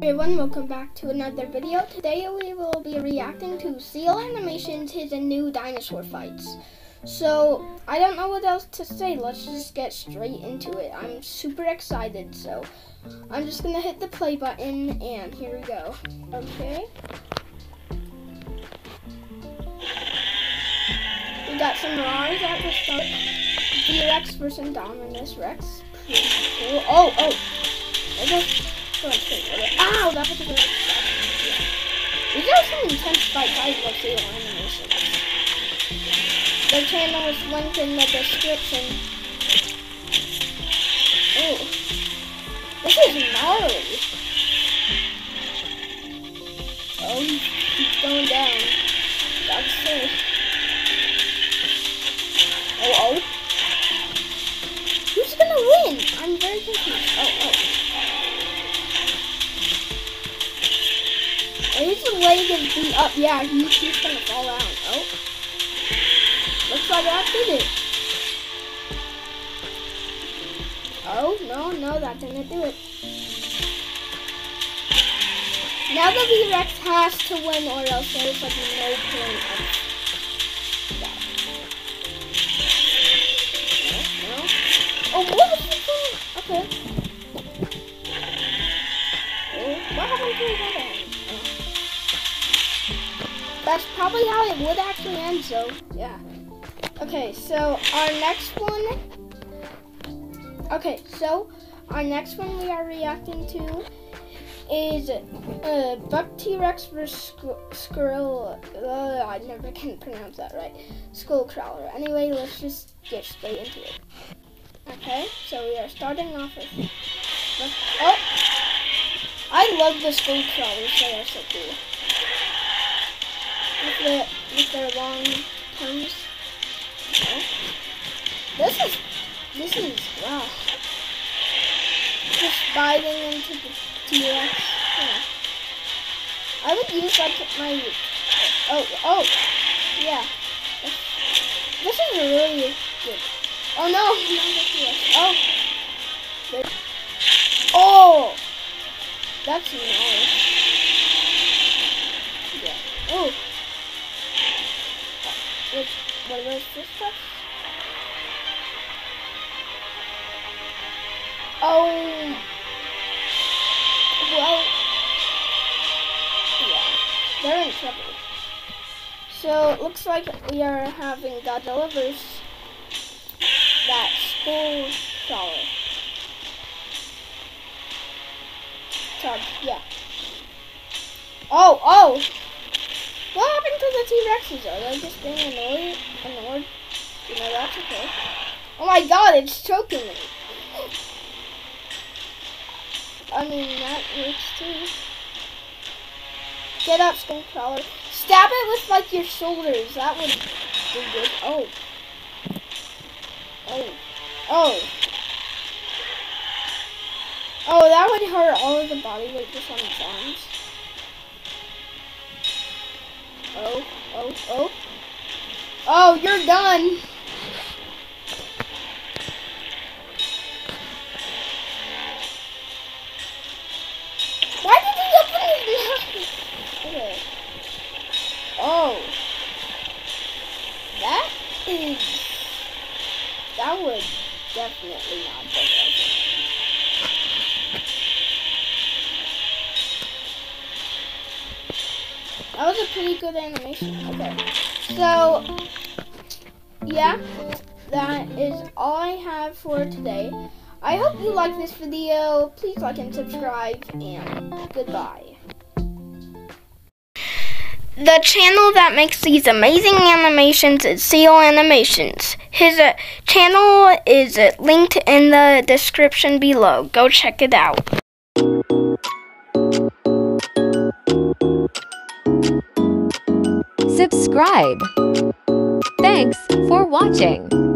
everyone, welcome back to another video. Today we will be reacting to Seal Animations his new dinosaur fights. So, I don't know what else to say, let's just get straight into it. I'm super excited, so I'm just gonna hit the play button and here we go. Okay. We got some Rars at the start. D-Rex versus Indominus Rex. Pretty cool. Oh, oh! Ow, that was a good These are some intense fights I love seeing animations. Their channel is linked in the description. Oh. This is gnarly. Oh, he's going down. That's safe. His leg is beat up. Yeah, he, he's gonna fall out. Oh. Looks like that did it. Oh, no, no, that didn't do it. Now the V-Rex has to win or else there's like no point oh, no. Oh, what is doing? Okay. Oh, what happened to hand? That's probably how it would actually end, so yeah. Okay, so our next one. Okay, so our next one we are reacting to is uh, Buck T-Rex versus Squirrel. Uh, I never can pronounce that right. Skullcrawler. Anyway, let's just get straight into it. Okay, so we are starting off with. Oh! I love the Skullcrawlers, they are so cool the, with their long tongues. This is, this is, wow. Just biting into the T-Rex. Yeah. I would use like my, oh, oh, yeah. This is really good. Oh no, Oh. Good. Oh! That's nice. Yeah. Oh. What was this? Oh, well, yeah, they're in trouble. So it looks like we are having Godzilla versus that school crawler. Charge, yeah. Oh, oh! What happened to the T-Rexes? Are they just being annoyed? Annoyed? You know, that's okay. Oh my god, it's choking me. I mean, that works too. Get up, Skullcrawler. Stab it with, like, your shoulders. That would be good. Oh. Oh. Oh. Oh, that would hurt all of the body weight just on its arms. Oh, oh, oh. You're done. Why did he open his mouth? Okay. Oh. That is... That would definitely not be That was a pretty good animation. Okay. So, yeah, that is all I have for today. I hope you like this video. Please like and subscribe, and goodbye. The channel that makes these amazing animations is Seal Animations. His uh, channel is linked in the description below. Go check it out. Subscribe. Thanks for watching.